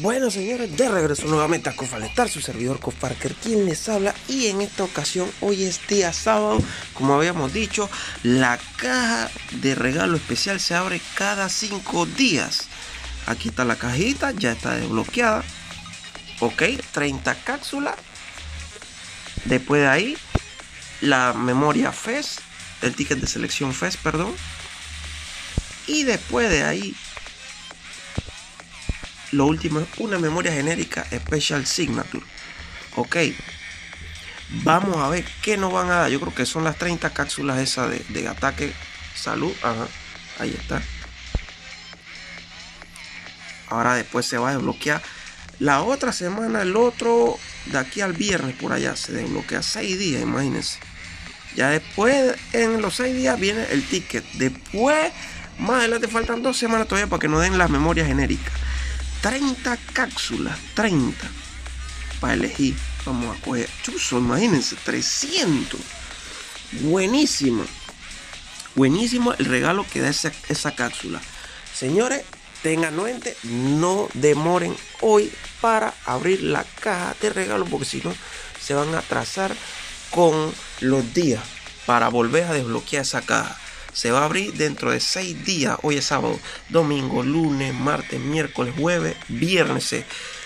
Bueno señores, de regreso nuevamente a Cofaletar, su servidor Cofarker, quien les habla y en esta ocasión, hoy es día sábado, como habíamos dicho, la caja de regalo especial se abre cada 5 días. Aquí está la cajita, ya está desbloqueada. Ok, 30 cápsulas. Después de ahí, la memoria FES, el ticket de selección FES, perdón. Y después de ahí, lo último es una memoria genérica Special Signature. Ok. Vamos a ver qué nos van a dar. Yo creo que son las 30 cápsulas esas de, ataque salud. Ajá. Ahí está. Ahora después se va a desbloquear. La otra semana, el otro, de aquí al viernes por allá, se desbloquea 6 días, imagínense. Ya después, en los 6 días, viene el ticket. Después, más adelante faltan dos semanas todavía para que nos den las memorias genéricas. 30 cápsulas, 30 para elegir. Vamos a coger, chuzo, imagínense, 300. Buenísimo. Buenísimo el regalo que da esa, cápsula. Señores, tengan mente, no demoren hoy para abrir la caja de regalo porque si no se van a atrasar con los días para volver a desbloquear esa caja se va a abrir dentro de seis días. Hoy es sábado, domingo, lunes, martes, miércoles, jueves, viernes.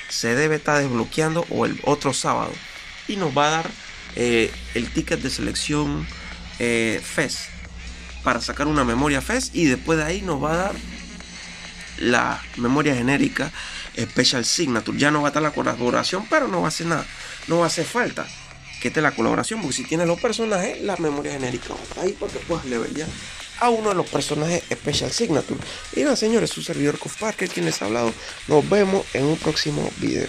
Se, debe estar desbloqueando o el otro sábado. Y nos va a dar eh, el ticket de selección eh, FES para sacar una memoria FES. Y después de ahí nos va a dar la memoria genérica Special Signature. Ya no va a estar la colaboración, pero no va a hacer nada. No va a hacer falta que esté la colaboración, porque si tiene los personajes, la memoria genérica ahí porque puedes level ya a uno de los personajes Special Signature. Y nada, señores, su servidor Parker quien les ha hablado. Nos vemos en un próximo video.